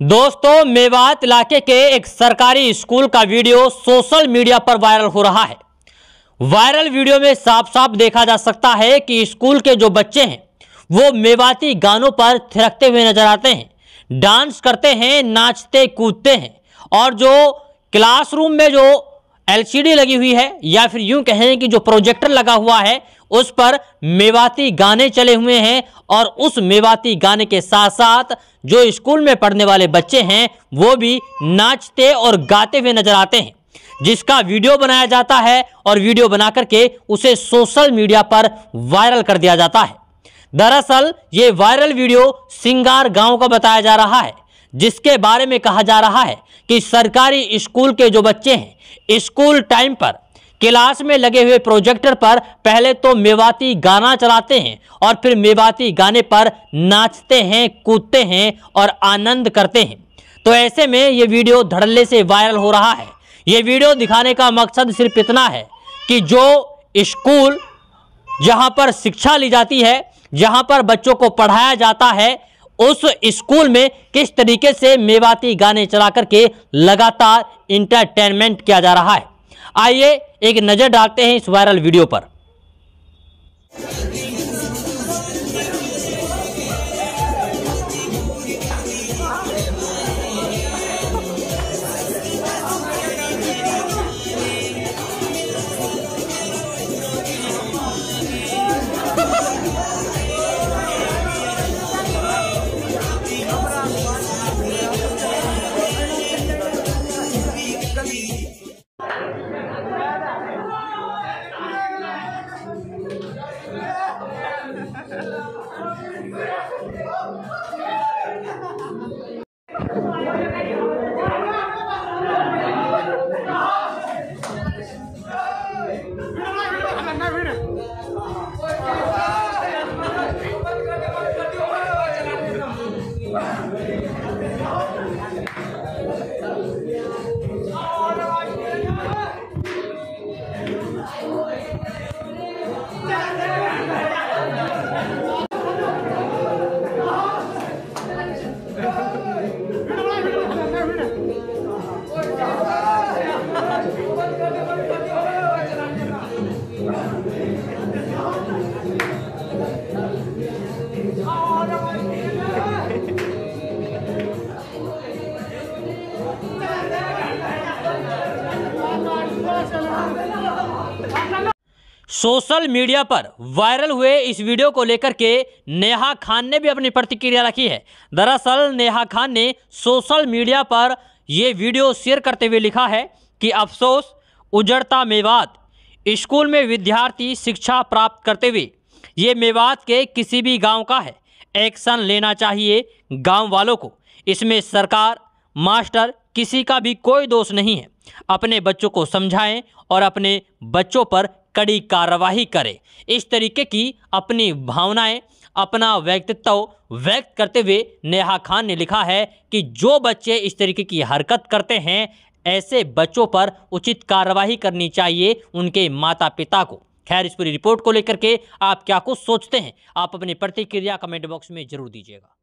दोस्तों, मेवात इलाके के एक सरकारी स्कूल का वीडियो सोशल मीडिया पर वायरल हो रहा है। वायरल वीडियो में साफ़ साफ़ देखा जा सकता है कि स्कूल के जो बच्चे हैं, वो मेवाती गानों पर थिरकते हुए नज़र आते हैं, डांस करते हैं नाचते कूदते हैं और जो क्लासरूम में जो एलसीडी लगी हुई है या फिर यूँ कहें कि जो प्रोजेक्टर लगा हुआ है, उस पर मेवाती गाने चले हुए हैं और उस मेवाती गाने के साथ साथ जो स्कूल में पढ़ने वाले बच्चे हैं, वो भी नाचते और गाते हुए नज़र आते हैं, जिसका वीडियो बनाया जाता है और वीडियो बना करके उसे सोशल मीडिया पर वायरल कर दिया जाता है। दरअसल, ये वायरल वीडियो सिंगार गाँव का बताया जा रहा है। जिसके बारे में कहा जा रहा है कि सरकारी स्कूल के जो बच्चे हैं, स्कूल टाइम पर, क्लास में लगे हुए प्रोजेक्टर पर पहले तो मेवाती गाना चलाते हैं और फिर मेवाती गाने पर नाचते हैं, कूदते हैं और आनंद करते हैं। तो ऐसे में ये वीडियो धड़ल्ले से वायरल हो रहा है। ये वीडियो दिखाने का मकसद सिर्फ़ इतना है कि जो स्कूल जहाँ पर शिक्षा ली जाती है, जहाँ पर बच्चों को पढ़ाया जाता है उस स्कूल में किस तरीके से मेवाती गाने चला करके लगातार इंटरटेनमेंट किया जा रहा है। आइए एक नज़र डालते हैं इस वायरल वीडियो पर। सोशल मीडिया पर वायरल हुए इस वीडियो को लेकर के नेहा खान ने भी अपनी प्रतिक्रिया रखी है। दरअसल, नेहा खान ने सोशल मीडिया पर यह वीडियो शेयर करते हुए लिखा है कि, अफसोस, उजड़ता मेवात, स्कूल में विद्यार्थी शिक्षा प्राप्त करते हुए ये मेवात के किसी भी गाँव का है। एक्शन लेना चाहिए गाँव वालों को। इसमें सरकार, मास्टर, किसी का भी कोई दोष नहीं है। अपने बच्चों को समझाएँ और अपने बच्चों पर कड़ी कार्रवाई करें। इस तरीके की अपनी भावनाएँ, अपना व्यक्तित्व व्यक्त करते हुए नेहा खान ने लिखा है कि जो बच्चे इस तरीके की हरकत करते हैं, ऐसे बच्चों पर उचित कार्रवाई करनी चाहिए उनके माता पिता को। खैर, इस पूरी रिपोर्ट को लेकर के आप क्या कुछ सोचते हैं, आप अपनी प्रतिक्रिया कमेंट बॉक्स में ज़रूर दीजिएगा।